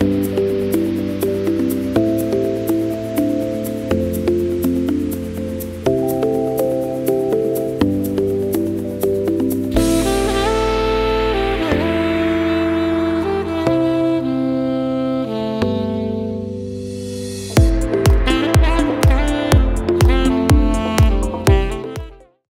Bye.